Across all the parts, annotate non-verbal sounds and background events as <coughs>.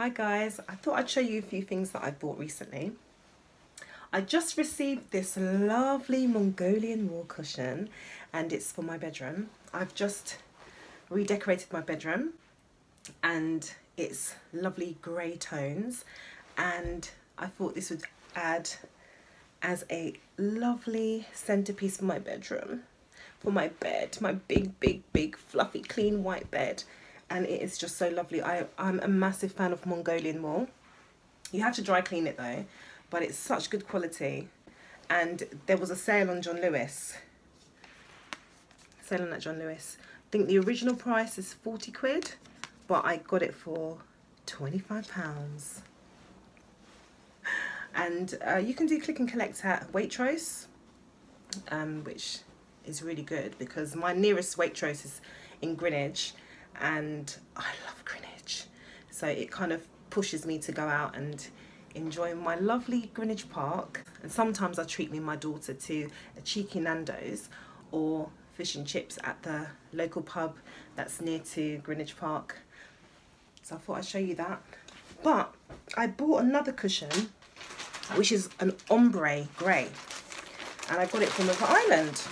Hi guys, I thought I'd show you a few things that I bought recently. I just received this lovely Mongolian wall cushion and it's for my bedroom. I've just redecorated my bedroom and it's lovely grey tones and I thought this would add as a lovely centerpiece for my bedroom for my bed my big big big fluffy clean white bed and it is just so lovely. I, I'm a massive fan of Mongolian wool. You have to dry clean it though but it's such good quality. And there was a sale on John Lewis. Selling at John Lewis. I think the original price is 40 quid but I got it for 25 pounds. And uh, you can do click and collect at Waitrose um, which is really good because my nearest Waitrose is in Greenwich and I love Greenwich. So it kind of pushes me to go out and enjoy my lovely Greenwich Park. And sometimes I treat me and my daughter to a cheeky Nando's or fish and chips at the local pub that's near to Greenwich Park. So I thought I'd show you that. But I bought another cushion which is an ombre grey and I got it from River Island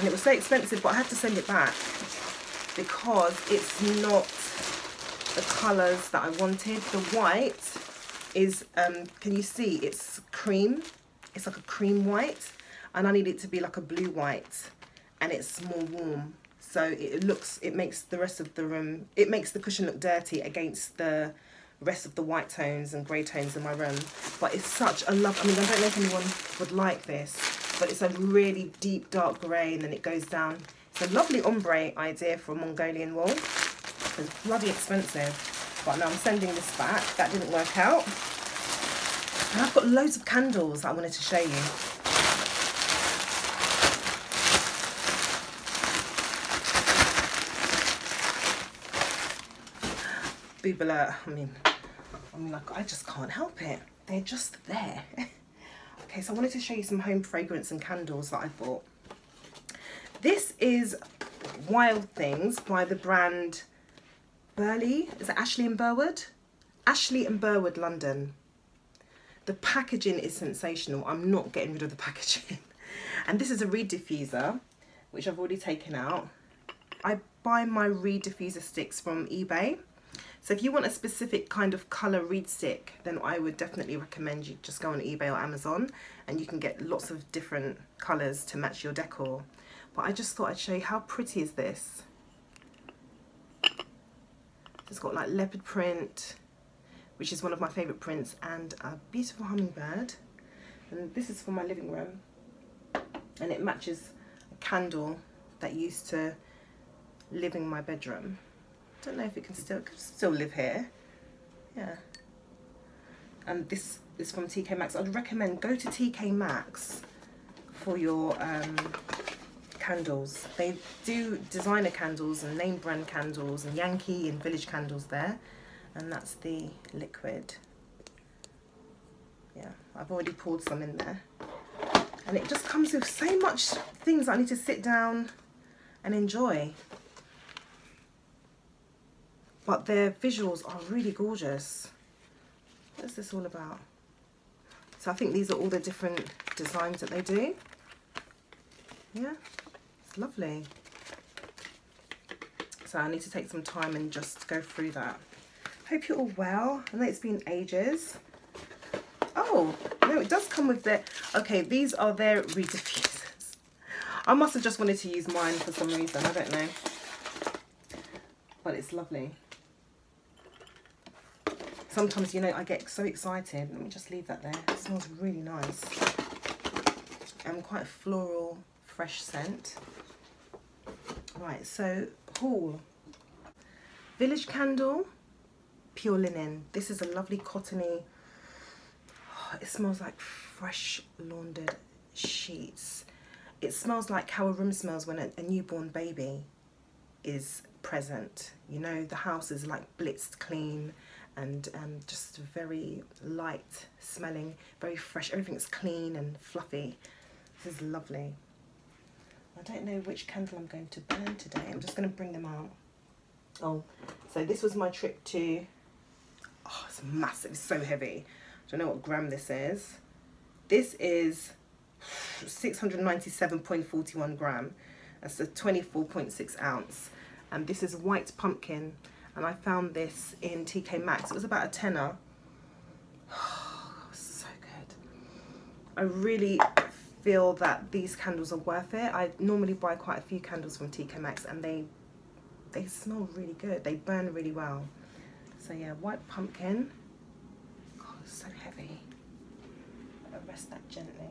and it was so expensive but I had to send it back because it's not the colours that I wanted. The white is um, can you see? It's cream. It's like a cream white and I need it to be like a blue white and it's more warm. So it looks it makes the rest of the room it makes the cushion look dirty against the rest of the white tones and grey tones in my room. But it's such a love I mean I don't know if anyone would like this but it's a really deep dark grey and then it goes down. It's a lovely ombre idea for a Mongolian wool. It's bloody expensive. But now I'm sending this back. That didn't work out. And I've got loads of candles that I wanted to show you. Boob alert. I mean I mean, like, I just can't help it. They're just there. <laughs> okay, so I wanted to show you some home fragrance and candles that I bought. This is Wild Things by the brand Burley. Is it Ashleigh and Burwood? Ashleigh and Burwood, London. The packaging is sensational. I'm not getting rid of the packaging. <laughs> and this is a reed diffuser, which I've already taken out. I buy my reed diffuser sticks from eBay so if you want a specific kind of colour reed stick, then I would definitely recommend you just go on eBay or Amazon and you can get lots of different colours to match your decor. But I just thought I'd show you how pretty is this. It's got like leopard print, which is one of my favourite prints, and a beautiful hummingbird. And this is for my living room. And it matches a candle that used to live in my bedroom. Don't know if it can still still live here. Yeah. And this is from TK Maxx. I'd recommend go to TK Maxx for your um, candles. They do designer candles and name brand candles and Yankee and Village candles there. And that's the liquid. Yeah, I've already poured some in there. And it just comes with so much things I need to sit down and enjoy but their visuals are really gorgeous. What's this all about? So I think these are all the different designs that they do. Yeah, it's lovely. So I need to take some time and just go through that. Hope you're all well. I know it's been ages. Oh, no, it does come with their... Okay, these are their reed diffusers. I must have just wanted to use mine for some reason. I don't know. But it's lovely sometimes, you know, I get so excited. Let me just leave that there. It smells really nice. And quite a floral, fresh scent. Right, so haul. Village Candle, Pure Linen. This is a lovely cottony, oh, it smells like fresh laundered sheets. It smells like how a room smells when a, a newborn baby is present. You know, the house is like blitzed clean and um, just very light smelling, very fresh. Everything's clean and fluffy. This is lovely. I don't know which candle I'm going to burn today. I'm just going to bring them out. Oh, so this was my trip to, oh, it's massive, it's so heavy. I don't know what gram this is. This is 697.41 gram. That's a 24.6 ounce. And this is white pumpkin. And I found this in TK Maxx. It was about a tenner. <sighs> Oh, so good. I really feel that these candles are worth it. I normally buy quite a few candles from TK Maxx and they they smell really good. They burn really well. So yeah, white pumpkin. Oh, so heavy. Rest that gently.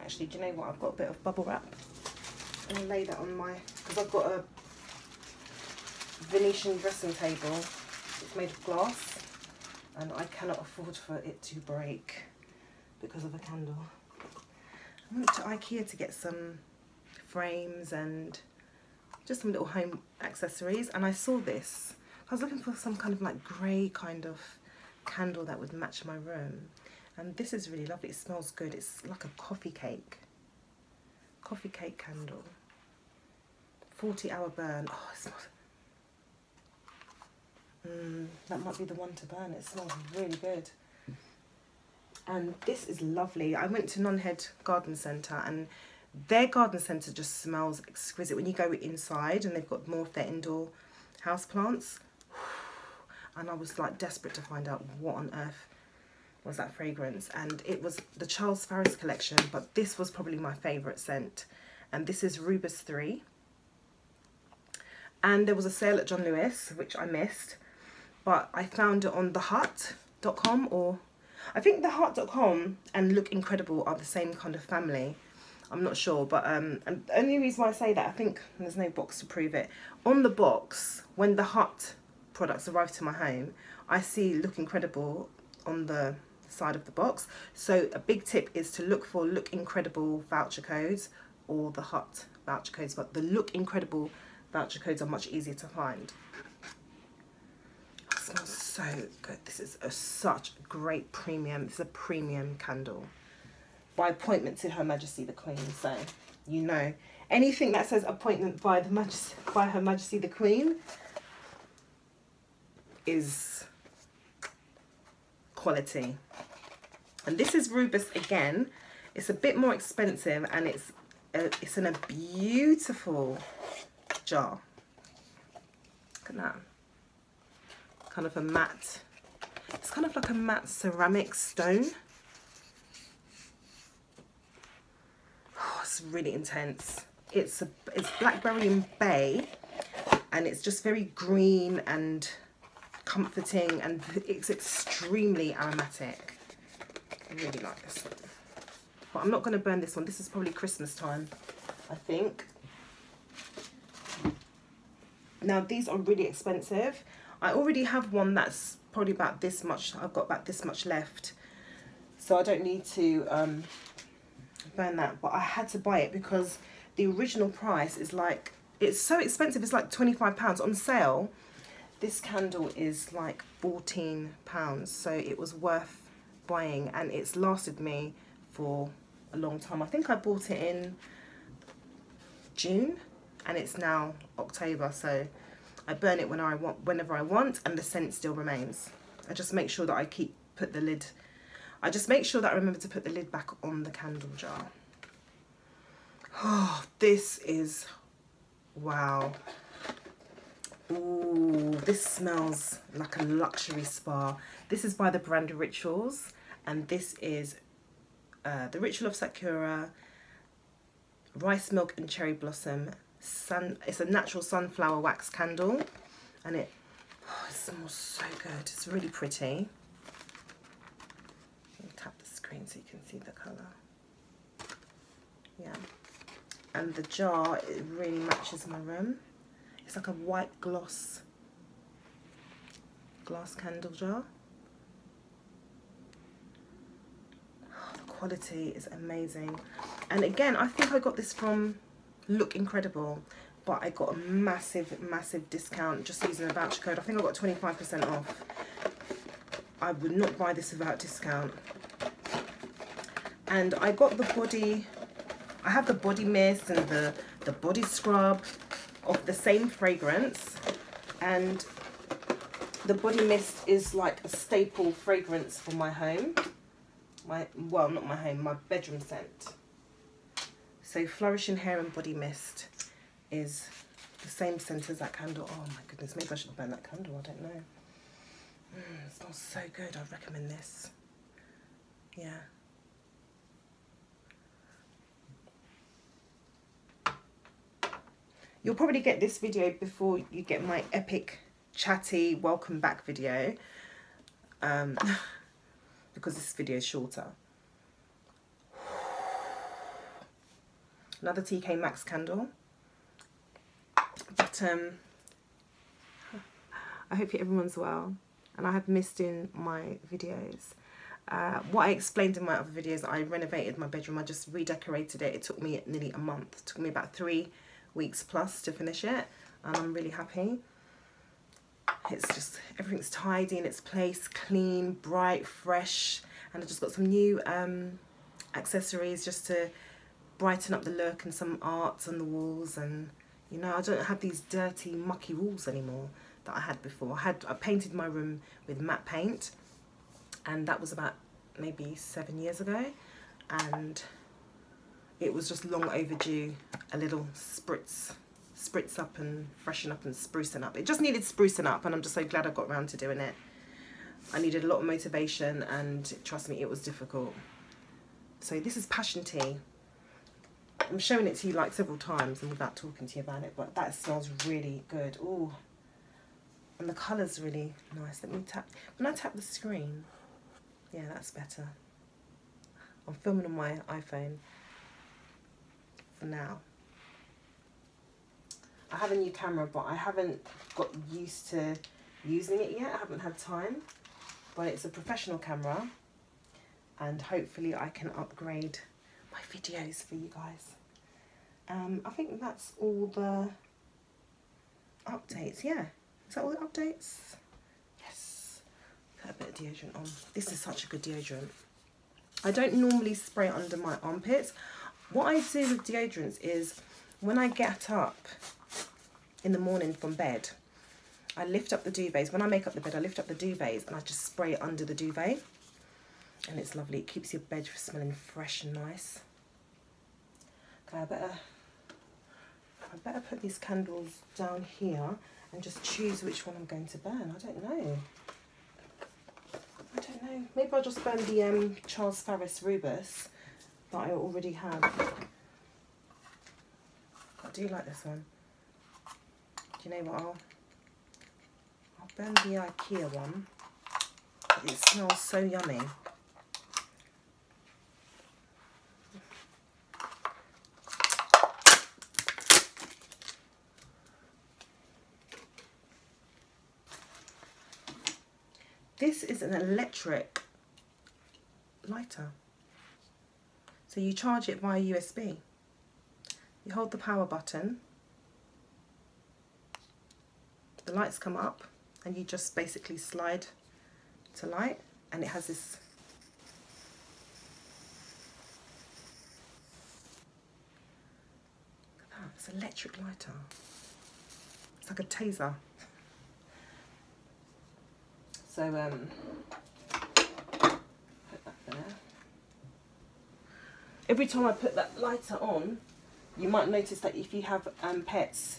Actually, do you know what? I've got a bit of bubble wrap. I'm gonna lay that on my, because I've got a Venetian dressing table. It's made of glass and I cannot afford for it to break because of a candle. I went to Ikea to get some frames and just some little home accessories and I saw this. I was looking for some kind of like grey kind of candle that would match my room and this is really lovely. It smells good. It's like a coffee cake. Coffee cake candle. 40 hour burn. Oh, it smells... Mm, that might be the one to burn. It smells really good and this is lovely. I went to Nunhead Garden Centre and their garden centre just smells exquisite when you go inside and they've got more of their indoor house plants. <sighs> And I was like desperate to find out what on earth was that fragrance and it was the Charles Farris collection but this was probably my favourite scent and this is Rubus 3 and there was a sale at John Lewis which I missed but I found it on thehut.com or I think the Hut.com and Look Incredible are the same kind of family. I'm not sure, but um, and the only reason why I say that, I think there's no box to prove it. On the box, when the Hut products arrive to my home, I see Look Incredible on the side of the box. So a big tip is to look for Look Incredible voucher codes or the Hut voucher codes, but the Look Incredible voucher codes are much easier to find so good. This is a, such a great premium. It's a premium candle by appointment to Her Majesty the Queen. So you know anything that says appointment by the Majesty by Her Majesty the Queen is quality. And this is Rubus again. It's a bit more expensive and it's a, it's in a beautiful jar. Look at that kind of a matte, it's kind of like a matte ceramic stone. Oh, it's really intense. It's a it's blackberry and bay, and it's just very green and comforting, and it's extremely aromatic. I really like this one. But I'm not going to burn this one. This is probably Christmas time, I think. Now, these are really expensive. I already have one that's probably about this much. I've got about this much left. So I don't need to um, burn that. But I had to buy it because the original price is like, it's so expensive. It's like £25 on sale. This candle is like £14. So it was worth buying and it's lasted me for a long time. I think I bought it in June and it's now October. So I burn it when I want, whenever I want, and the scent still remains. I just make sure that I keep, put the lid, I just make sure that I remember to put the lid back on the candle jar. Oh, this is, wow. Ooh, this smells like a luxury spa. This is by the brand Rituals, and this is uh, the Ritual of Sakura, Rice Milk and Cherry Blossom, sun it's a natural sunflower wax candle and it, oh, it smells so good. It's really pretty. Tap the screen so you can see the color yeah. And the jar it really matches my room. It's like a white gloss glass candle jar. Oh, the quality is amazing. And again I think I got this from look incredible but I got a massive massive discount just using a voucher code. I think I got 25% off. I would not buy this without discount. And I got the body I have the body mist and the the body scrub of the same fragrance. And the body mist is like a staple fragrance for my home. My well not my home my bedroom scent so flourishing hair and body mist is the same scent as that candle. Oh my goodness maybe I should burn that candle I don't know. Mm, it smells so good I'd recommend this. Yeah. You'll probably get this video before you get my epic chatty welcome back video um, <laughs> because this video is shorter. Another TK Maxx candle. But um, I hope everyone's well and I have missed in my videos. Uh, what I explained in my other videos, I renovated my bedroom. I just redecorated it. It took me nearly a month. It took me about three weeks plus to finish it and I'm really happy. It's just, everything's tidy in its place, clean, bright, fresh and I just got some new um, accessories just to brighten up the look and some arts on the walls and you know I don't have these dirty mucky walls anymore that I had before. I had I painted my room with matte paint and that was about maybe seven years ago and it was just long overdue a little spritz spritz up and freshen up and sprucing up. It just needed sprucing up and I'm just so glad I got around to doing it. I needed a lot of motivation and trust me it was difficult. So this is passion tea I'm showing it to you like several times and without talking to you about it but that smells really good oh and the colour's really nice let me tap when I tap the screen yeah that's better I'm filming on my iPhone for now. I have a new camera, but I haven't got used to using it yet. I haven't had time, but it's a professional camera and hopefully I can upgrade my videos for you guys. Um, I think that's all the updates. Yeah, is that all the updates? Yes. Put a bit of deodorant on. This is such a good deodorant. I don't normally spray under my armpits. What I do with deodorants is when I get up in the morning from bed, I lift up the duvets. When I make up the bed, I lift up the duvets and I just spray it under the duvet. And it's lovely. It keeps your bed smelling fresh and nice. Okay, I better, I better put these candles down here and just choose which one I'm going to burn. I don't know. I don't know. Maybe I'll just burn the um, Charles Farris Rubus that I already have. I do like this one. Do you know what? I'll, I'll burn the Ikea one. It smells so yummy. This is an electric lighter. So you charge it via USB. You hold the power button, the lights come up and you just basically slide to light and it has this electric lighter. It's like a taser. So um, every time I put that lighter on, you might notice that if you have um, pets,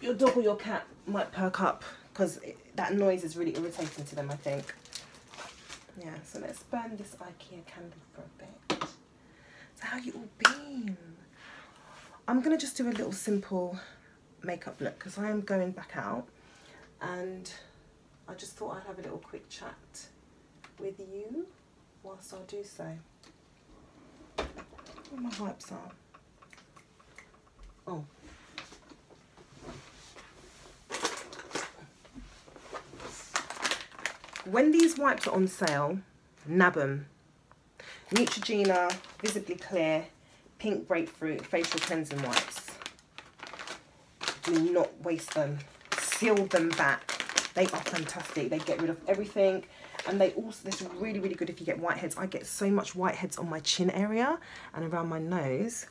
your dog or your cat might perk up because that noise is really irritating to them, I think. Yeah, so let's burn this Ikea candle for a bit. So how you all been? I'm going to just do a little simple makeup look because I am going back out and I just thought I'd have a little quick chat with you whilst I do so my wipes are. Oh. When these wipes are on sale, nab them. Neutrogena, Visibly Clear, Pink Grapefruit Facial Cleansing Wipes. Do not waste them. Seal them back. They are fantastic. They get rid of everything and they also this is really really good if you get whiteheads I get so much whiteheads on my chin area and around my nose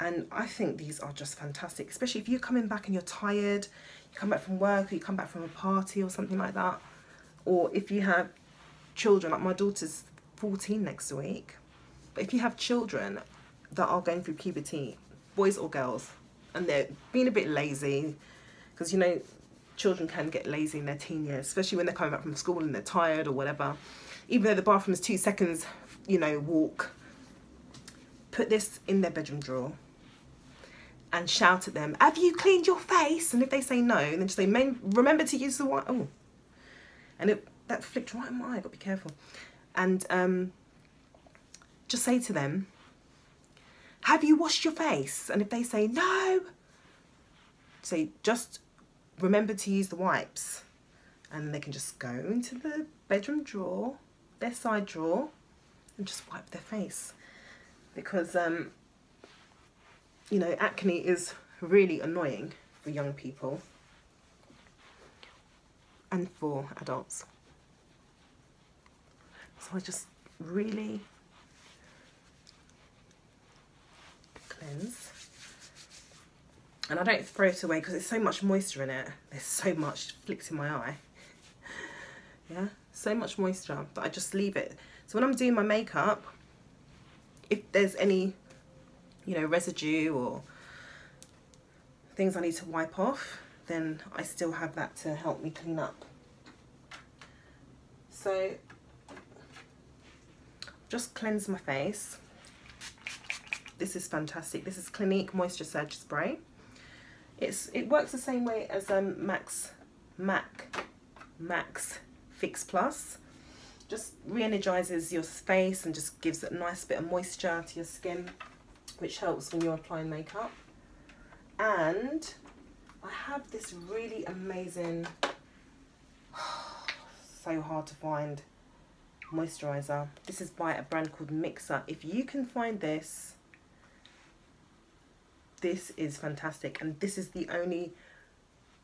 And I think these are just fantastic, especially if you're coming back and you're tired, you come back from work or you come back from a party or something like that. Or if you have children, like my daughter's 14 next week. But if you have children that are going through puberty, boys or girls, and they're being a bit lazy, because you know, children can get lazy in their teen years, especially when they're coming back from school and they're tired or whatever. Even though the bathroom is two seconds, you know, walk, put this in their bedroom drawer and shout at them, have you cleaned your face? And if they say no, then just say, remember to use the white, oh. And it, that flicked right in my eye, got to be careful. And um, just say to them, have you washed your face? And if they say no, say just remember to use the wipes. And they can just go into the bedroom drawer, their side drawer, and just wipe their face. Because, um, you know, acne is really annoying for young people and for adults. So I just really cleanse. And I don't throw it away because there's so much moisture in it. There's so much flicks in my eye. yeah, so much moisture that I just leave it. So when I'm doing my makeup, if there's any, you know, residue or things I need to wipe off, then I still have that to help me clean up. So just cleanse my face this is fantastic. This is Clinique Moisture Surge Spray. It's It works the same way as um, Max, Mac, Max Fix Plus. Just re-energizes your face and just gives a nice bit of moisture to your skin, which helps when you're applying makeup. And I have this really amazing, <sighs> so hard to find, moisturizer. This is by a brand called Mixa. If you can find this, this is fantastic and this is the only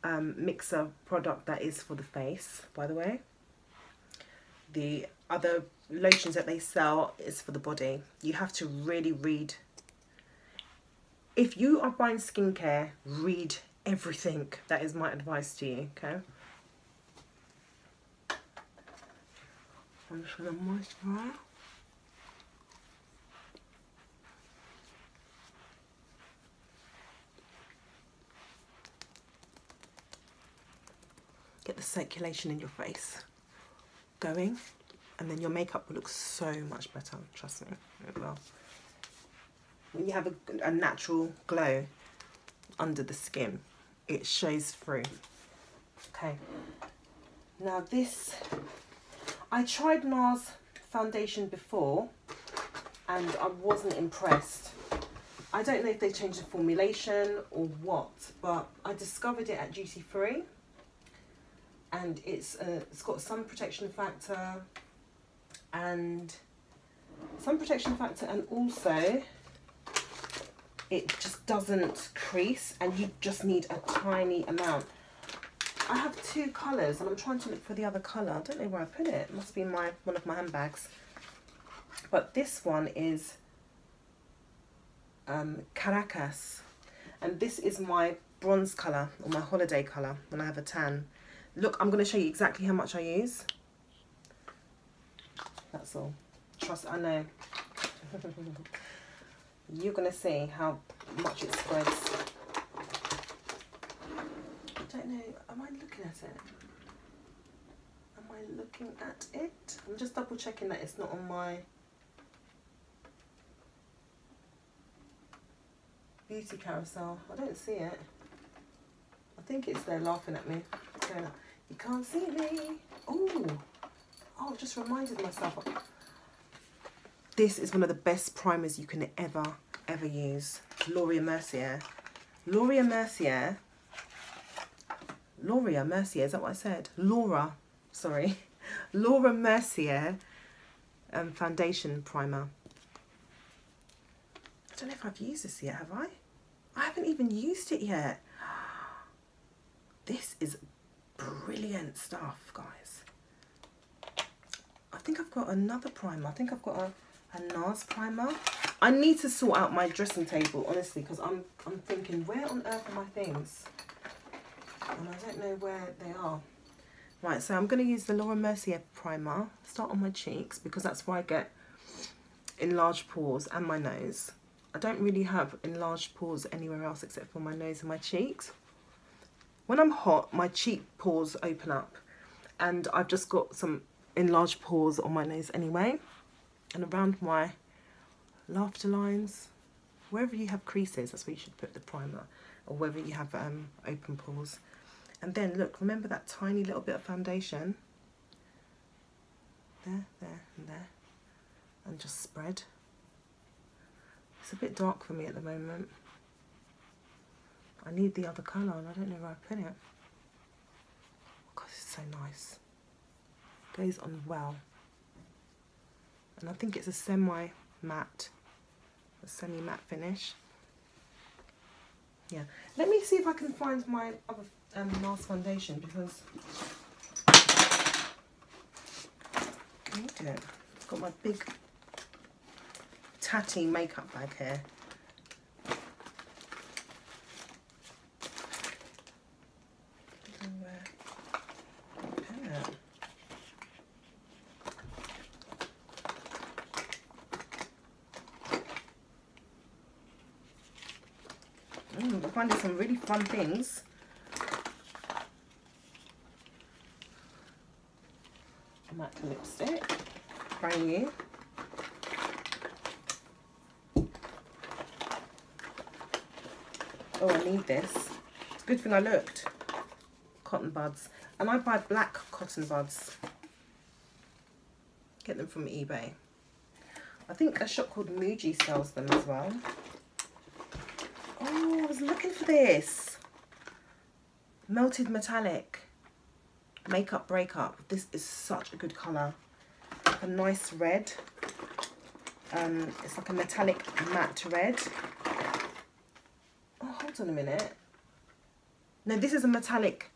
um, Mixa product that is for the face by the way. The other lotions that they sell is for the body. You have to really read. If you are buying skincare read everything that is my advice to you okay? I'm just gonna moisturize get the circulation in your face going and then your makeup will look so much better trust me it will. When you have a, a natural glow under the skin it shows through okay? Now this I tried NARS foundation before and I wasn't impressed. I don't know if they changed the formulation or what but I discovered it at duty free and it's uh, it's got sun protection factor and sun protection factor and also it just doesn't crease and you just need a tiny amount. I have two colours and I'm trying to look for the other colour. I don't know where I put it, it must be my one of my handbags. But this one is um, Caracas. And this is my bronze colour or my holiday colour when I have a tan Look, I'm going to show you exactly how much I use. That's all. Trust, I know. <laughs> You're going to see how much it spreads. I don't know. Am I looking at it? Am I looking at it? I'm just double checking that it's not on my beauty carousel. I don't see it. I think it's there laughing at me. You can't see me. Oh, oh, just reminded myself. This is one of the best primers you can ever, ever use. Laura Mercier. Laura Mercier. Laura Mercier, is that what I said? Laura, sorry. <laughs> Laura Mercier um, foundation primer. I don't know if I've used this yet, have I? I haven't even used it yet. <gasps> This is brilliant stuff, guys. I think I've got another primer. I think I've got a, a NARS primer. I need to sort out my dressing table, honestly, because I'm, I'm thinking, where on earth are my things? And I don't know where they are. Right, so I'm going to use the Laura Mercier primer. Start on my cheeks, because that's where I get enlarged pores and my nose. I don't really have enlarged pores anywhere else except for my nose and my cheeks. When I'm hot, my cheek pores open up and I've just got some enlarged pores on my nose anyway. And around my laughter lines wherever you have creases that's where you should put the primer or whether you have um, open pores. And then look remember that tiny little bit of foundation? There there and there. And just spread. It's a bit dark for me at the moment I need the other colour and I don't know where I put it. Because it's so nice. Goes on well. And I think it's a semi matte a semi matte finish. Yeah. Let me see if I can find my other um, NARS foundation because I need it. I've got my big tatty makeup bag here finding some really fun things. Matte lipstick, brand new. Oh, I need this. It's a good thing I looked. Cotton buds. And I buy black cotton buds. Get them from eBay. I think a shop called Muji sells them as well. Was looking for this. Melted Metallic Makeup Breakup. This is such a good colour. A nice red. Um, it's like a metallic matte red. Oh, hold on a minute. No, this is a metallic,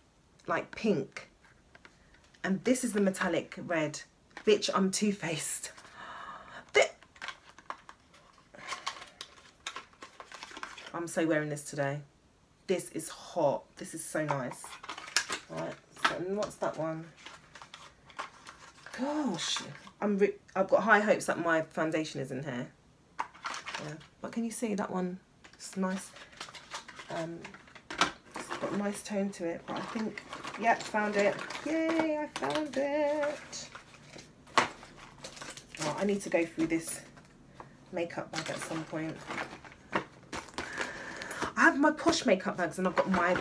like pink. And this is the metallic red. Bitch, I'm Too-Faced. I'm so wearing this today. This is hot. This is so nice. Right, so what's that one? Gosh, I'm I've got high hopes that my foundation is in here. Yeah. But can you see that one? It's nice. Um, it's got a nice tone to it. But I think, yeah, found it. Yay, I found it. Oh, I need to go through this makeup bag at some point. I have my posh makeup bags and I've got my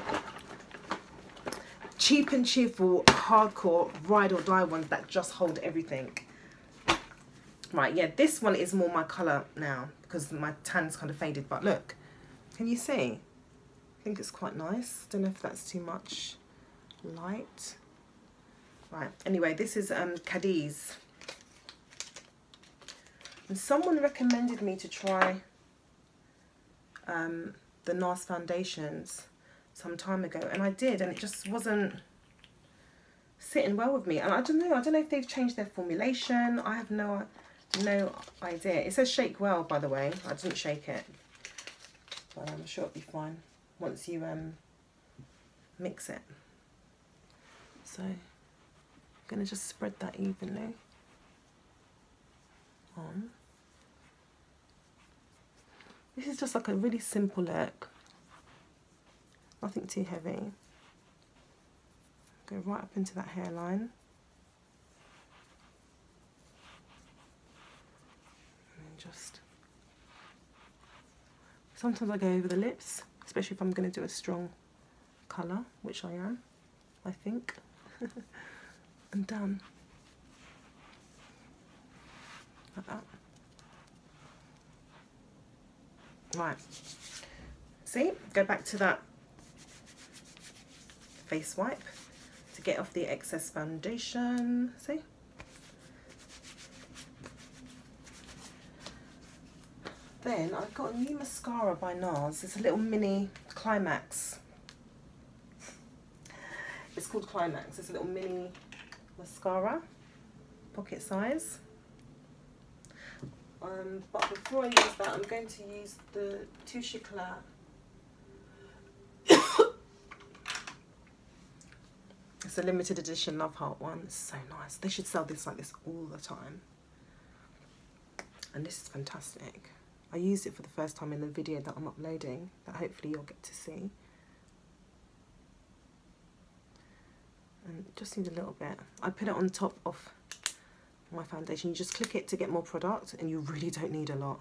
cheap and cheerful hardcore ride or die ones that just hold everything. Right, yeah, this one is more my colour now because my tan's kind of faded. But look, can you see? I think it's quite nice. Don't know if that's too much light. Right, anyway, this is um, Cadiz. And someone recommended me to try um, the NARS foundations some time ago and I did and it just wasn't sitting well with me. And I don't know I don't know if they've changed their formulation. I have no no idea. It says shake well by the way. I didn't shake it. But I'm sure it'll be fine once you um mix it. So I'm gonna just spread that evenly on this is just like a really simple look. Nothing too heavy. Go right up into that hairline. And just... Sometimes I go over the lips, especially if I'm going to do a strong colour, which I am, I think. <laughs> and done. Like that. Right. See, go back to that face wipe to get off the excess foundation. See? Then I've got a new mascara by NARS. It's a little mini Climax. It's called Climax. It's a little mini mascara, pocket size. Um, but before I use that, I'm going to use the Touche Eclat. <coughs> it's a limited edition Love Heart one. It's so nice. They should sell this like this all the time. And this is fantastic. I used it for the first time in the video that I'm uploading that hopefully you'll get to see. And just need a little bit. I put it on top of my foundation. You just click it to get more product and you really don't need a lot.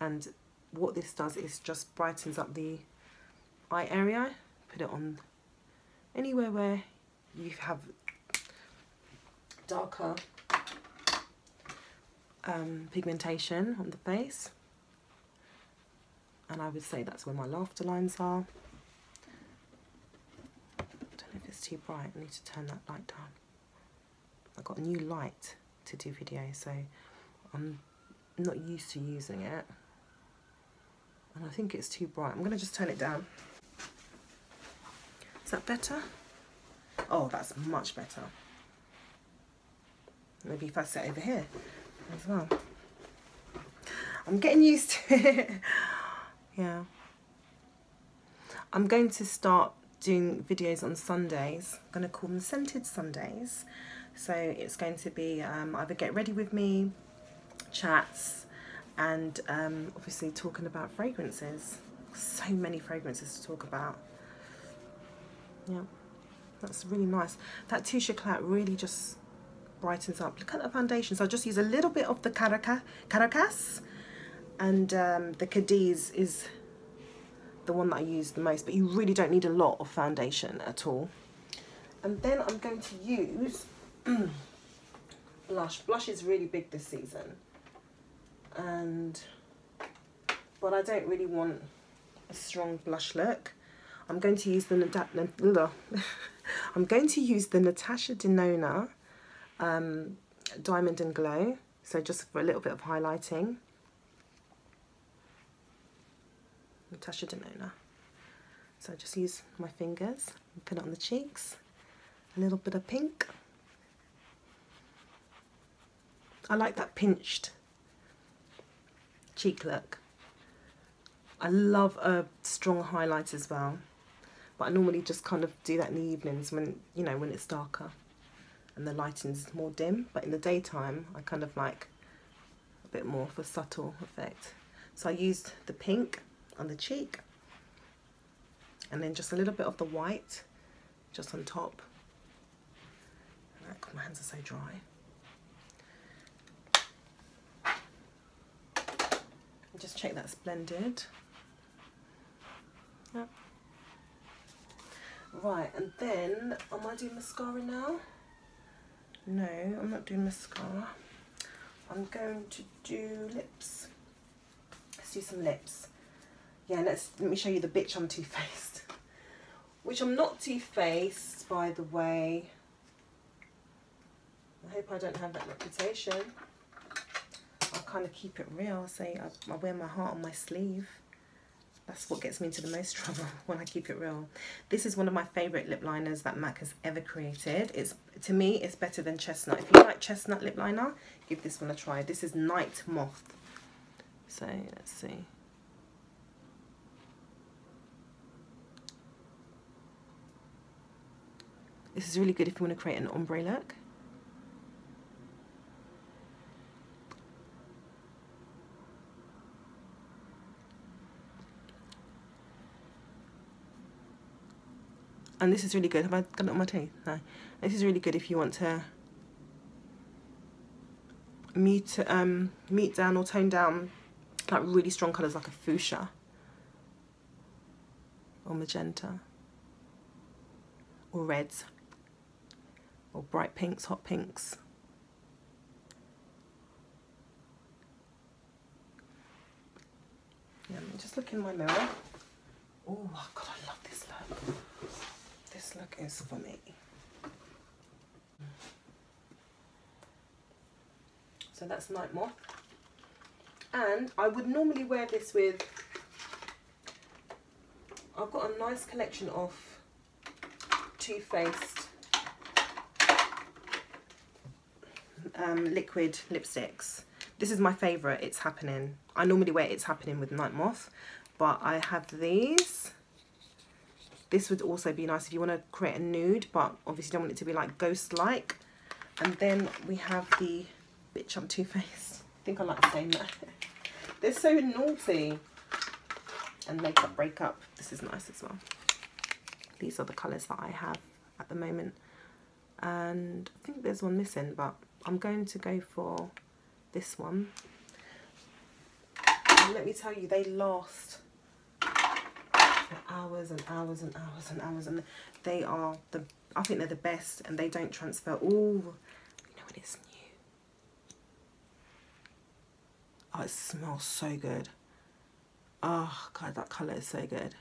And what this does is just brightens up the eye area. Put it on anywhere where you have darker um, pigmentation on the face. And I would say that's where my laughter lines are. If it's too bright. I need to turn that light down. I've got a new light to do video, so I'm not used to using it. And I think it's too bright. I'm going to just turn it down. Is that better? Oh, that's much better. Maybe if I sit over here as well. I'm getting used to <laughs> it. yeah. I'm going to start doing videos on Sundays. I'm going to call them Scented Sundays. So it's going to be um, either get ready with me, chats, and um, obviously talking about fragrances. So many fragrances to talk about. Yeah, that's really nice. That Touche Eclat really just brightens up. Look at the foundation. So I just use a little bit of the Caracas, Caracas and um, the Cadiz is the one that I use the most, but you really don't need a lot of foundation at all. And then I'm going to use <clears throat> blush. Blush is really big this season. And, but I don't really want a strong blush look. I'm going to use the, <laughs> I'm going to use the Natasha Denona um, Diamond and Glow. So just for a little bit of highlighting. Natasha Denona. So I just use my fingers and put it on the cheeks. A little bit of pink. I like that pinched cheek look. I love a strong highlight as well. But I normally just kind of do that in the evenings when, you know, when it's darker and the lighting's more dim but in the daytime I kind of like a bit more a subtle effect so I used the pink on the cheek and then just a little bit of the white just on top my hands are so dry just check that's blended yep. right and then am I doing mascara now no, I'm not doing mascara. I'm going to do lips. Let's do some lips. Yeah, let's let me show you the bitch I'm Too Faced. Which I'm not Too Faced, by the way. I hope I don't have that reputation. I kind of keep it real. I say I, I wear my heart on my sleeve. That's what gets me into the most trouble <laughs> when I keep it real. This is one of my favourite lip liners that MAC has ever created. It's To me, it's better than Chestnut. If you like Chestnut lip liner, give this one a try. This is Night Moth. So, let's see. This is really good if you want to create an ombre look. and this is really good. Have I got it on my teeth? No. This is really good if you want to mute, um, mute down or tone down like really strong colours like a fuchsia or magenta or reds or bright pinks, hot pinks. Yeah, let me just look in my mirror. Oh, God, I love this look this look is for me. So that's Night Moth. And I would normally wear this with, I've got a nice collection of Too Faced um, liquid lipsticks. This is my favourite, It's Happening. I normally wear It's Happening with Night Moth, but I have these. This would also be nice if you want to create a nude, but obviously don't want it to be like ghost-like. And then we have the Bitch I'm Too Faced. <laughs> I think I like saying that. <laughs> They're so naughty. And Makeup Breakup. This is nice as well. These are the colours that I have at the moment. And I think there's one missing, but I'm going to go for this one. And let me tell you, they last for hours and hours and hours and hours. And they are the, I think they're the best and they don't transfer. all. you know it's new. Oh, it smells so good. Oh, God, that colour is so good.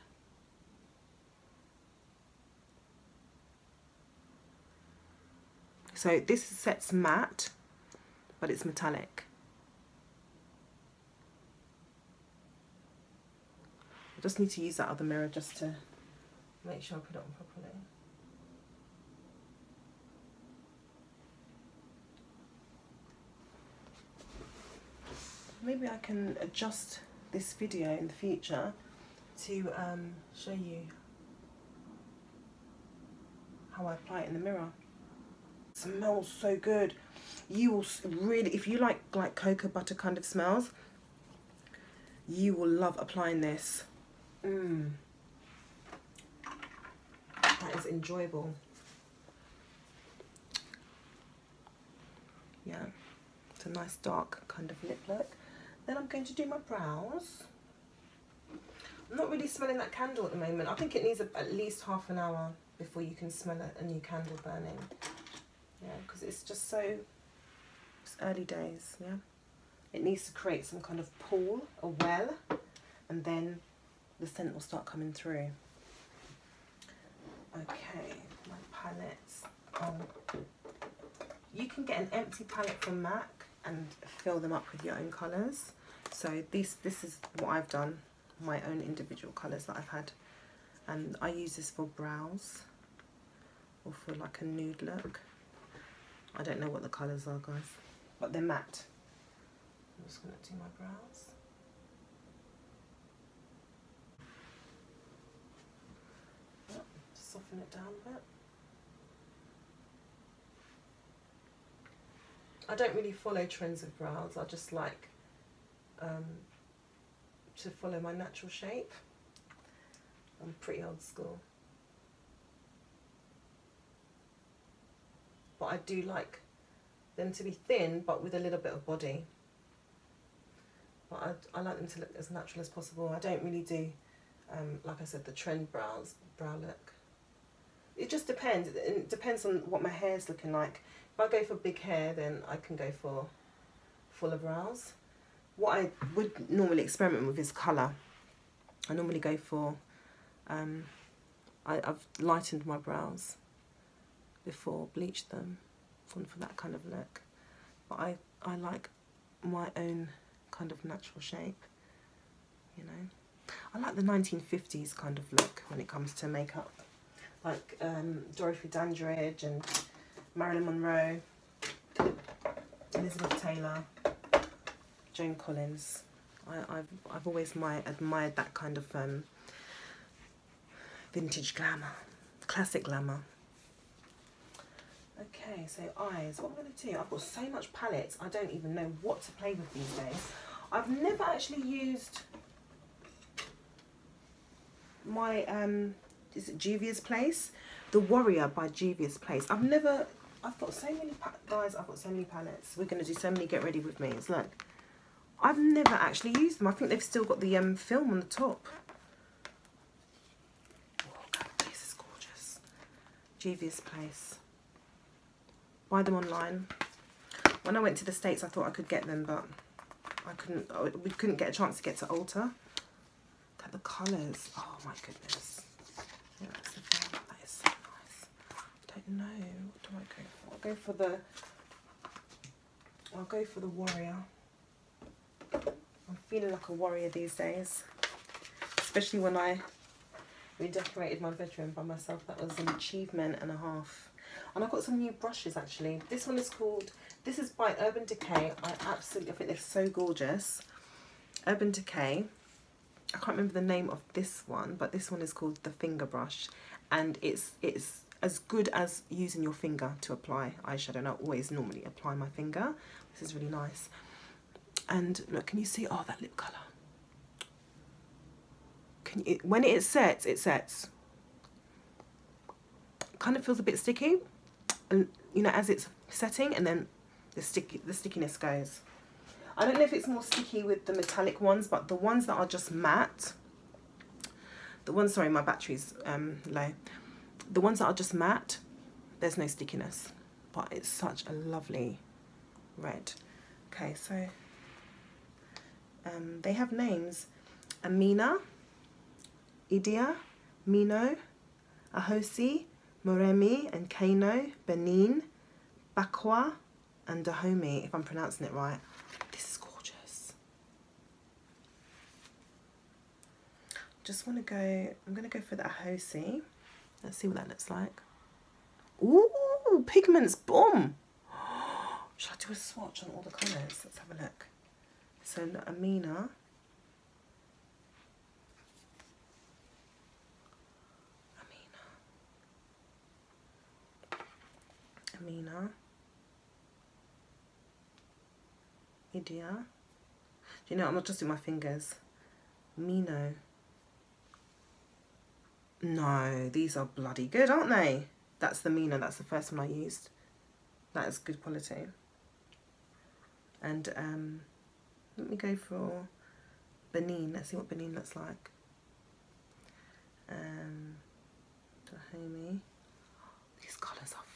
So this set's matte, but it's metallic. I just need to use that other mirror just to make sure I put it on properly. Maybe I can adjust this video in the future to um, show you how I apply it in the mirror smells so good. You will really if you like like cocoa butter kind of smells you will love applying this. Mm. that is enjoyable. Yeah it's a nice dark kind of lip look. Then I'm going to do my brows. I'm not really smelling that candle at the moment. I think it needs a, at least half an hour before you can smell a, a new candle burning yeah because it's just so it's early days yeah. It needs to create some kind of pool a well and then the scent will start coming through. Okay my palettes um, you can get an empty palette from MAC and fill them up with your own colours. So this this is what I've done my own individual colours that I've had. And I use this for brows or for like a nude look I don't know what the colours are, guys, but they're matte. I'm just going to do my brows. Soften it down a bit. I don't really follow trends of brows. I just like um, to follow my natural shape. I'm pretty old school. But I do like them to be thin but with a little bit of body. But I, I like them to look as natural as possible. I don't really do, um, like I said, the trend brows, brow look. It just depends. It depends on what my hair is looking like. If I go for big hair, then I can go for fuller brows. What I would normally experiment with is colour. I normally go for, um, I, I've lightened my brows before, bleached them for, for that kind of look. But I, I like my own kind of natural shape, you know. I like the 1950s kind of look when it comes to makeup. Like um, Dorothy Dandridge and Marilyn Monroe, Elizabeth Taylor, Joan Collins. I, have I've always my, admired that kind of um, vintage glamour, classic glamour. Okay, so eyes. What I'm going to do, I've got so much palettes, I don't even know what to play with these days. I've never actually used my, um, is it Juvia's Place? The Warrior by Juvia's Place. I've never, I've got so many, guys, I've got so many palettes. We're going to do so many Get Ready With Me. It's look. I've never actually used them. I think they've still got the um, film on the top. Oh, this is gorgeous. Juvia's Place buy them online. When I went to the States, I thought I could get them, but I couldn't, oh, we couldn't get a chance to get to Ulta. Look at the colours. Oh my goodness. Yeah. That is so nice. I don't know. What do I go for? I'll go for the, I'll go for the Warrior. I'm feeling like a warrior these days. Especially when I redecorated my bedroom by myself. That was an achievement and a half. And I've got some new brushes actually. This one is called, this is by Urban Decay. I absolutely, I think they're so gorgeous. Urban Decay. I can't remember the name of this one, but this one is called the finger brush. And it's, it's as good as using your finger to apply eyeshadow. And I always normally apply my finger. This is really nice. And look, can you see, oh, that lip colour. Can you, when it sets, it sets. Kind of feels a bit sticky you know as it's setting and then the sticky the stickiness goes. I don't know if it's more sticky with the metallic ones but the ones that are just matte the ones sorry my battery's um, low. The ones that are just matte there's no stickiness but it's such a lovely red. Okay so um, they have names. Amina Idia Mino Ahosi Moremi and Kano, Benin, Bakwa and Dahomey, if I'm pronouncing it right. This is gorgeous. Just want to go, I'm going to go for the Ahosi. Let's see what that looks like. Ooh, pigments, boom. <gasps> Should I do a swatch on all the colours? Let's have a look. So Amina. Mina, Idia. Do you know, I'm not just in my fingers. Mino. No, these are bloody good, aren't they? That's the Mina, that's the first one I used. That is good quality. And um, let me go for Benin. Let's see what Benin looks like. Um, Dahomey. These colours are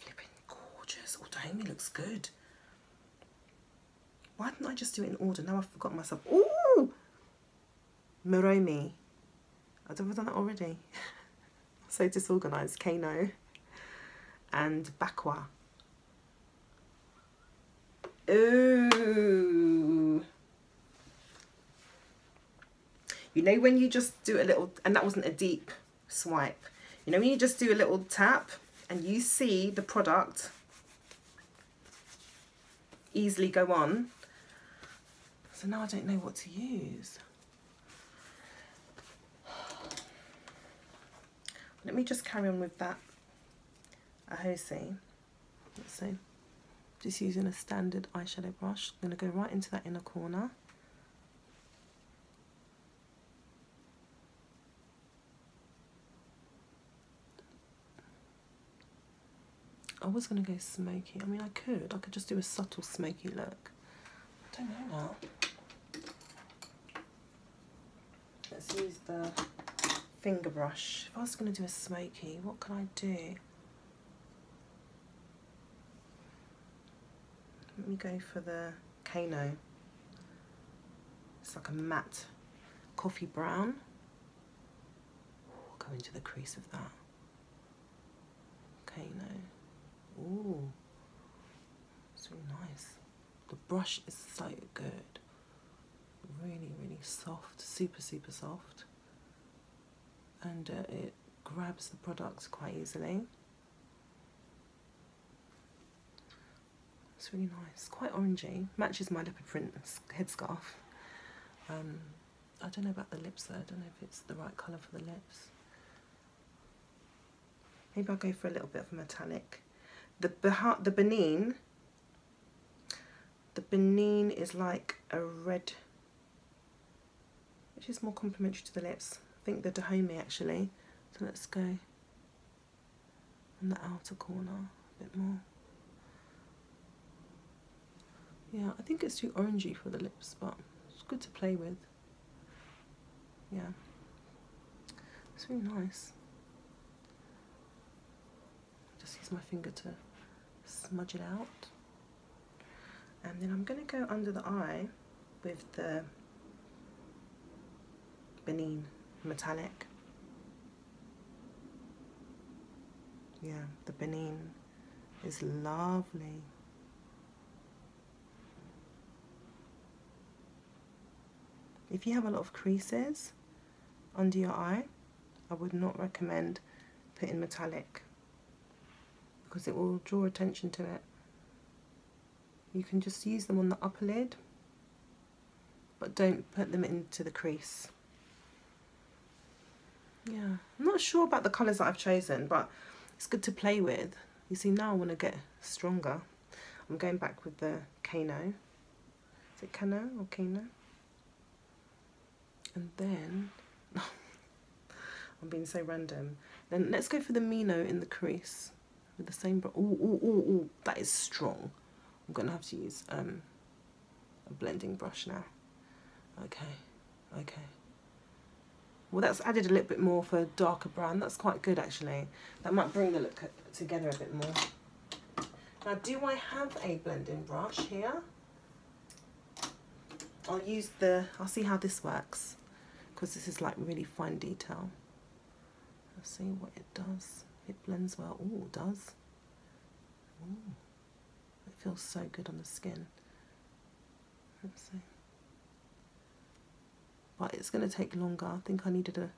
Oh, Dahomey looks good. Why didn't I just do it in order? Now I've forgotten myself. Ooh! Moremi. I've done that already. <laughs> so disorganised. Kano. And Bakwa. Ooh. You know when you just do a little, and that wasn't a deep swipe. You know when you just do a little tap and you see the product easily go on. So now I don't know what to use. Let me just carry on with that Ahosi. Let's see. Just using a standard eyeshadow brush. I'm going to go right into that inner corner. I was going to go smoky. I mean, I could. I could just do a subtle smoky look. I don't know now. Let's use the finger brush. If I was going to do a smoky, what can I do? Let me go for the Kano. It's like a matte coffee brown. Go into the crease of that. Kano. Ooh, it's really nice. The brush is so good. Really, really soft, super, super soft. And uh, it grabs the product quite easily. It's really nice, quite orangey. Matches my leopard print headscarf. Um, I don't know about the lips though, I don't know if it's the right colour for the lips. Maybe I'll go for a little bit of a metallic the the Benin the Benin is like a red which is more complementary to the lips. I think the Dahomey actually. So let's go on the outer corner a bit more. Yeah I think it's too orangey for the lips but it's good to play with. Yeah. It's really nice. Just use my finger to smudge it out. And then I'm going to go under the eye with the Benin metallic. Yeah the Benin is lovely. If you have a lot of creases under your eye I would not recommend putting metallic because it will draw attention to it. You can just use them on the upper lid, but don't put them into the crease. Yeah, I'm not sure about the colours that I've chosen, but it's good to play with. You see, now I want to get stronger. I'm going back with the Kano. Is it Kano or Kano? And then, <laughs> I'm being so random. Then let's go for the Mino in the crease with the same, oh, oh, oh, oh, that is strong. I'm going to have to use um, a blending brush now. Okay, okay. Well, that's added a little bit more for darker brown. That's quite good, actually. That might bring the look together a bit more. Now, do I have a blending brush here? I'll use the, I'll see how this works because this is like really fine detail. Let's see what it does. It blends well. Oh, it does. Ooh. It feels so good on the skin. Let's see. But it's going to take longer. I think I needed a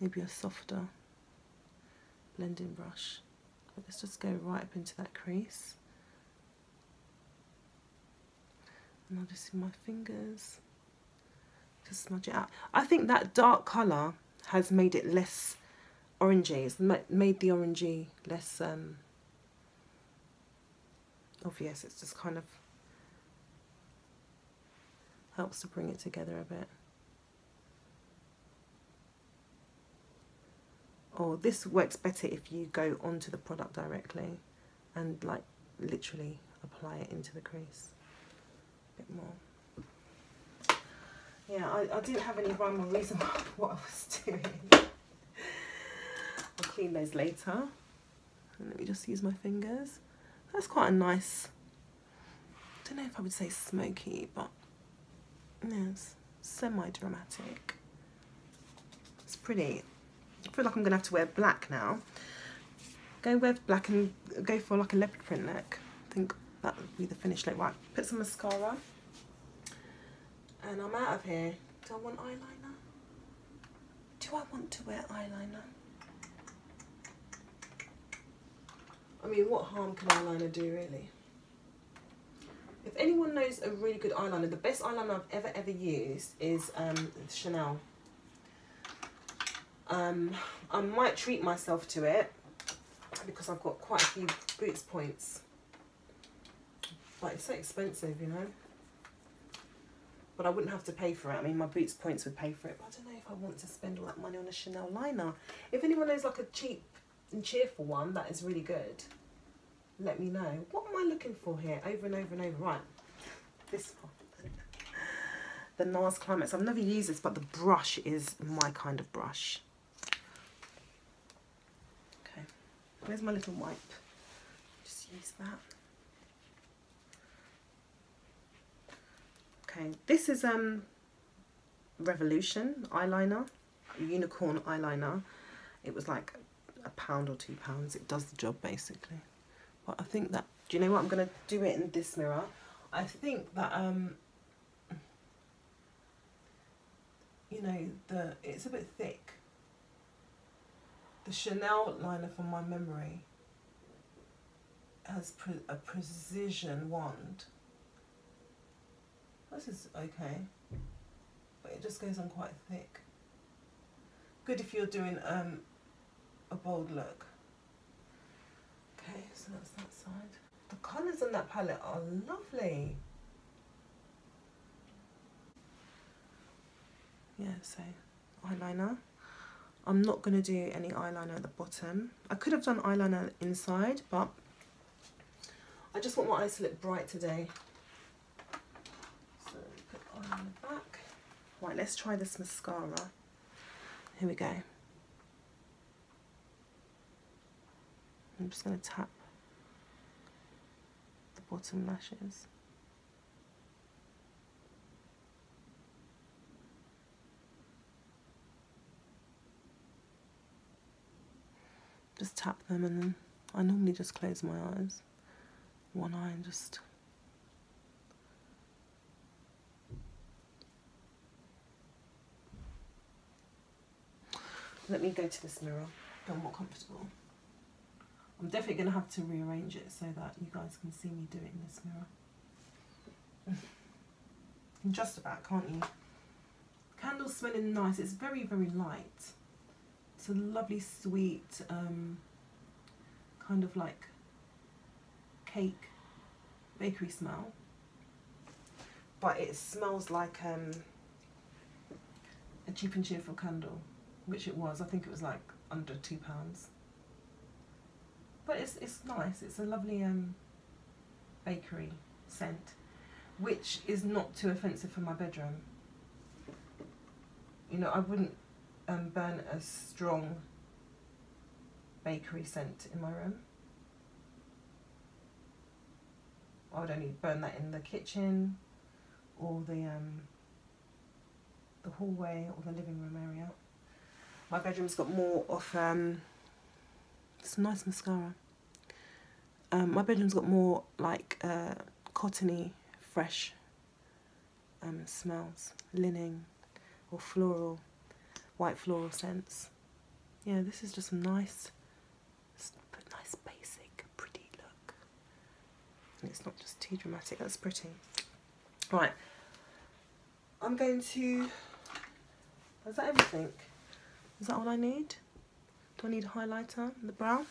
maybe a softer blending brush. Let's just go right up into that crease. And I'll just use my fingers to smudge it out. I think that dark colour has made it less orangey. It's made the orangey less um, obvious. It's just kind of helps to bring it together a bit. or this works better if you go onto the product directly and like literally apply it into the crease a bit more yeah I, I didn't have any rhyme or reason <laughs> what I was doing I'll clean those later and let me just use my fingers that's quite a nice I don't know if I would say smoky but yes semi-dramatic it's pretty I feel like I'm going to have to wear black now. Go with black and go for like a leopard print neck. I think that would be the finished look. Right, put some mascara. And I'm out of here. Do I want eyeliner? Do I want to wear eyeliner? I mean, what harm can eyeliner do, really? If anyone knows a really good eyeliner, the best eyeliner I've ever, ever used is um, Chanel. Um, I might treat myself to it because I've got quite a few boots points. But it's so expensive, you know. But I wouldn't have to pay for it. I mean, my boots points would pay for it. But I don't know if I want to spend all that money on a Chanel liner. If anyone knows like a cheap and cheerful one that is really good, let me know. What am I looking for here? Over and over and over. Right. This one. <laughs> the NARS Climax. I've never used this, but the brush is my kind of brush. Okay, where's my little wipe? Just use that. Okay, this is um Revolution eyeliner, unicorn eyeliner. It was like a pound or two pounds. It does the job basically. But I think that, do you know what? I'm going to do it in this mirror. I think that, um, you know, the it's a bit thick the Chanel liner from my memory has pre a precision wand. This is okay, but it just goes on quite thick. Good if you're doing um, a bold look. Okay, so that's that side. The colours on that palette are lovely. Yeah, so eyeliner. I'm not going to do any eyeliner at the bottom. I could have done eyeliner inside, but I just want my eyes to look bright today. So put eyeliner back. Right, let's try this mascara. Here we go. I'm just going to tap the bottom lashes. just tap them and then I normally just close my eyes. One eye and just let me go to this mirror. Feel more comfortable I'm definitely going to have to rearrange it so that you guys can see me do it in this mirror. <sighs> Just about, can't you? Candle's smelling nice. It's very, very light. It's a lovely, sweet, um, kind of like cake bakery smell. But it smells like um, a cheap and cheerful candle, which it was. I think it was like under two pounds. But it's it's nice. It's a lovely um, bakery scent, which is not too offensive for my bedroom. You know, I wouldn't um, burn a strong bakery scent in my room. I would only burn that in the kitchen or the um, the hallway or the living room area. My bedroom's got more of um, some nice mascara. Um, my bedroom's got more like uh, cottony, fresh um, smells, linen or floral, white floral scents. Yeah, this is just a nice, nice basic, pretty look. And it's not just too dramatic, that's pretty. Right, I'm going to, is that everything? Is that all I need? Do I need a highlighter in the brow?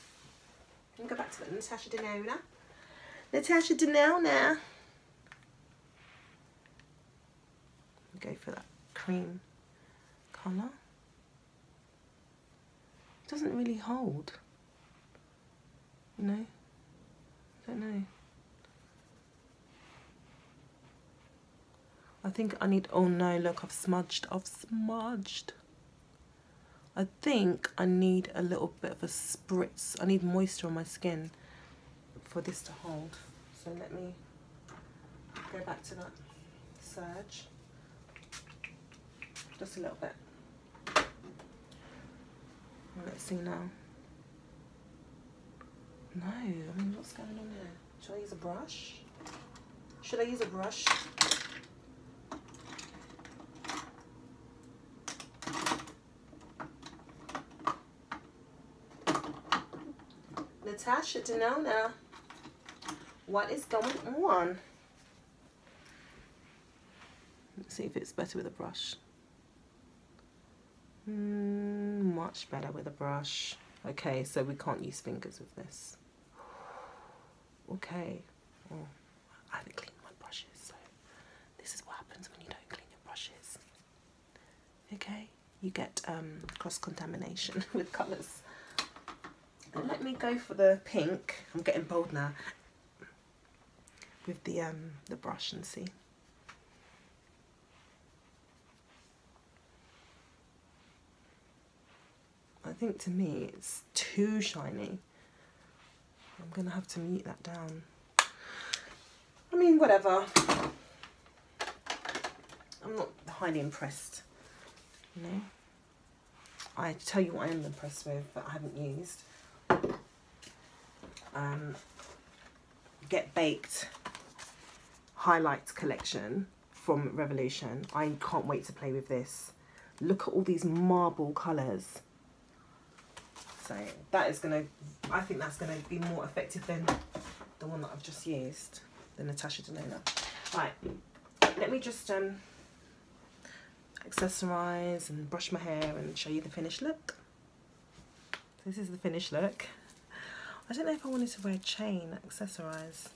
And go back to the Natasha Denona. Natasha Denona. Go for that cream colour. It doesn't really hold. You know? I don't know. I think I need, oh no, look, I've smudged, I've smudged. I think I need a little bit of a spritz. I need moisture on my skin for this to hold. So let me go back to that surge. Just a little bit. Let's see now. No, I mean, what's going on here? Should I use a brush? Should I use a brush? Natasha Denona, what is going on? Let's see if it's better with a brush. Mm, much better with a brush. Okay, so we can't use fingers with this. Okay. Oh, I haven't cleaned my brushes, so this is what happens when you don't clean your brushes. Okay, you get um, cross-contamination <laughs> with colours. Let me go for the pink. I'm getting bold now. With the um the brush and see. I think to me it's too shiny. I'm gonna have to mute that down. I mean, whatever. I'm not highly impressed, know. I tell you what I am impressed with, but I haven't used um, Get Baked highlights collection from Revolution. I can't wait to play with this. Look at all these marble colours. So that is going to, I think that's going to be more effective than the one that I've just used, the Natasha Denona. Right, let me just um, accessorize and brush my hair and show you the finished look. This is the finished look. I don't know if I wanted to wear a chain, accessorize.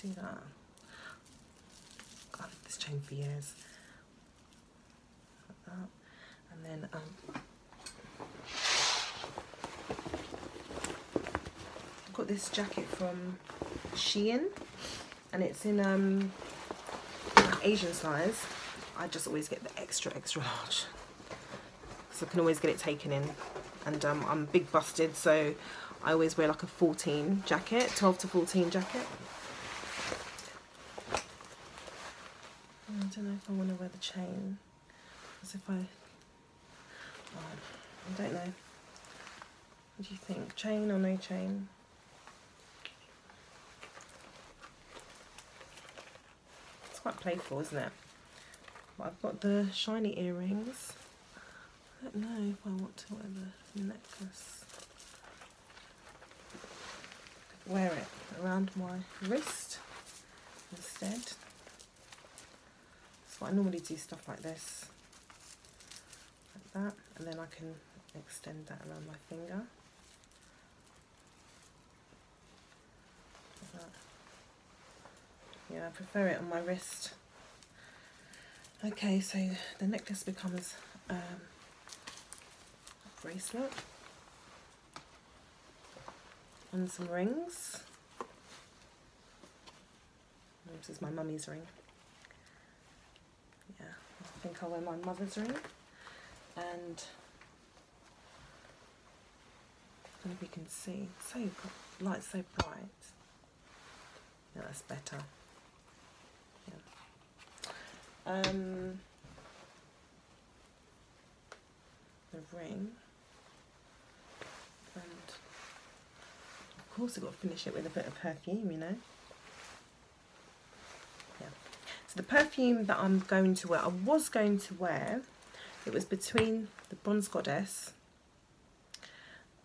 Do that. I've had this chain for years. Like that. And then um, I've got this jacket from Shein and it's in um, Asian size. I just always get the extra, extra large. So I can always get it taken in and um, I'm big busted so I always wear like a 14 jacket 12 to 14 jacket. I don't know if I want to wear the chain because if I oh, I don't know. What do you think? Chain or no chain? It's quite playful isn't it? But I've got the shiny earrings don't know if I want to wear the necklace. wear it around my wrist instead. So I normally do stuff like this, like that, and then I can extend that around my finger. Like. Yeah, I prefer it on my wrist. Okay, so the necklace becomes um, bracelet and some rings. This is my mummy's ring. Yeah, I think I'll wear my mother's ring. And I don't know if you can see, so light, so bright. Yeah, that's better. Yeah. Um, the ring. And of course I've got to finish it with a bit of perfume, you know. Yeah. So the perfume that I'm going to wear, I was going to wear, it was between the Bronze Goddess.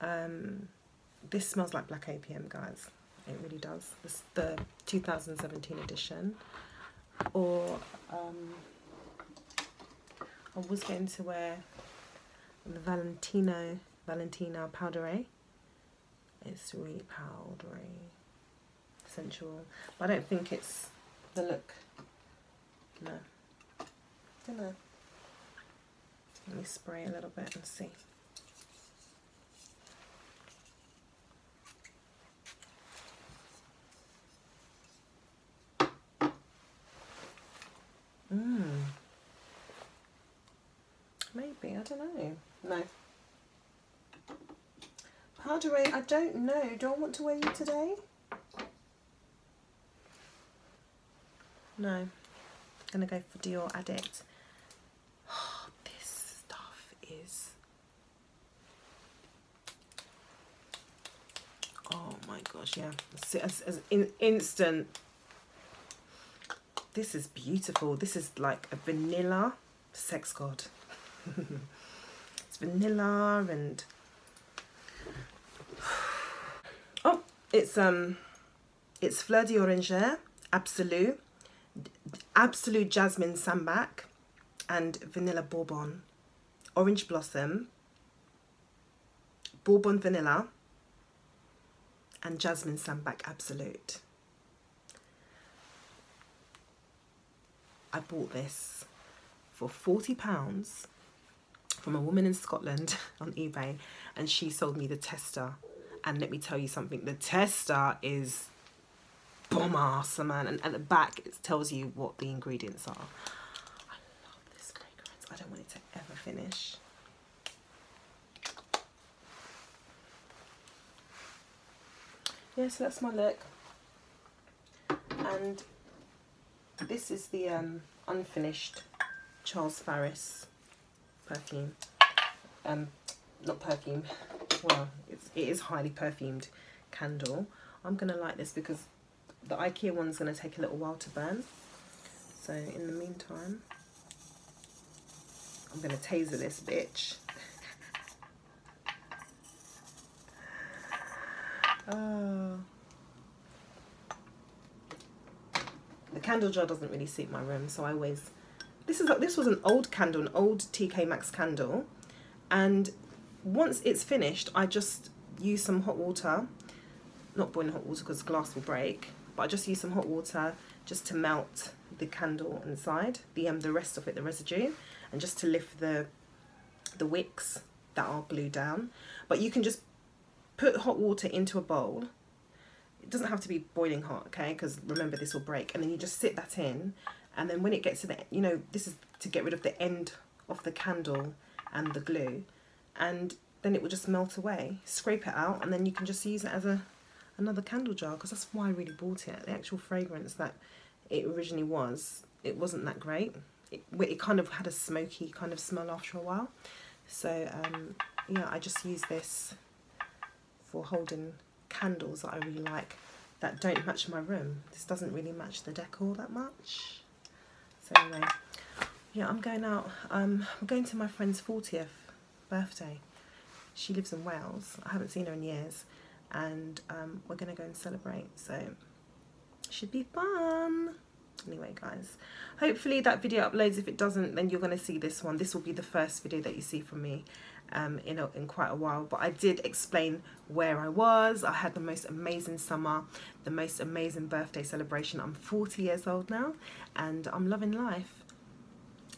Um, this smells like Black Opium, guys. It really does. It's the 2017 edition. Or um, I was going to wear the Valentino Valentina Poudree it's really powdery, sensual. But I don't think it's the look. No. know. Let me spray a little bit and see. Mmm. Maybe, I don't know. No. Powdery, I don't know. Do I want to wear you today? No. I'm going to go for Dior Addict. Oh, this stuff is... Oh my gosh, yeah. In, instant. This is beautiful. This is like a vanilla sex god. <laughs> it's vanilla and it's um it's Fleur d'Oranger, Absolute, Absolute Jasmine Sambac, and Vanilla Bourbon, Orange Blossom, Bourbon Vanilla, and Jasmine Sambac Absolute. I bought this for £40 from a woman in Scotland <laughs> on eBay and she sold me the tester and let me tell you something, the tester is bomb ass, man. And at the back, it tells you what the ingredients are. I love this fragrance. I don't want it to ever finish. Yeah, so that's my look. And this is the um, unfinished Charles Farris perfume. Um, not perfume, well, it is highly perfumed candle. I'm going to light this because the Ikea one's going to take a little while to burn. So in the meantime, I'm going to taser this bitch. <laughs> oh. The candle jar doesn't really suit my room, so I always... This is this was an old candle, an old TK Maxx candle, and once it's finished, I just use some hot water, not boiling hot water because glass will break, but I just use some hot water just to melt the candle inside, the um, the rest of it, the residue, and just to lift the the wicks that are glued down. But you can just put hot water into a bowl. It doesn't have to be boiling hot, okay? Because remember, this will break. And then you just sit that in, and then when it gets to the, you know, this is to get rid of the end of the candle and the glue and then it will just melt away. Scrape it out and then you can just use it as a another candle jar because that's why I really bought it. The actual fragrance that it originally was, it wasn't that great. It, it kind of had a smoky kind of smell after a while. So um, yeah, I just use this for holding candles that I really like that don't match my room. This doesn't really match the decor that much. So anyway, yeah, I'm going out. Um, I'm going to my friend's 40th birthday. She lives in Wales. I haven't seen her in years. and um, we're gonna go and celebrate. So it should be fun. Anyway guys hopefully that video uploads. If it doesn't then you're going to see this one. This will be the first video that you see from me um, in, a, in quite a while. But I did explain where I was. I had the most amazing summer the most amazing birthday celebration. I'm 40 years old now and I'm loving life.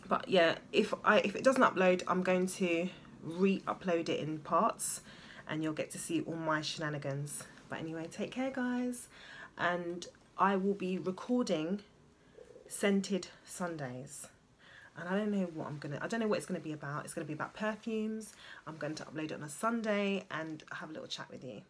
But yeah if I if it doesn't upload I'm going to re-upload it in parts and you'll get to see all my shenanigans. But anyway take care guys. And I will be recording scented Sundays. And I don't know what I'm gonna I don't know what it's gonna be about. It's gonna be about perfumes. I'm going to upload it on a Sunday and have a little chat with you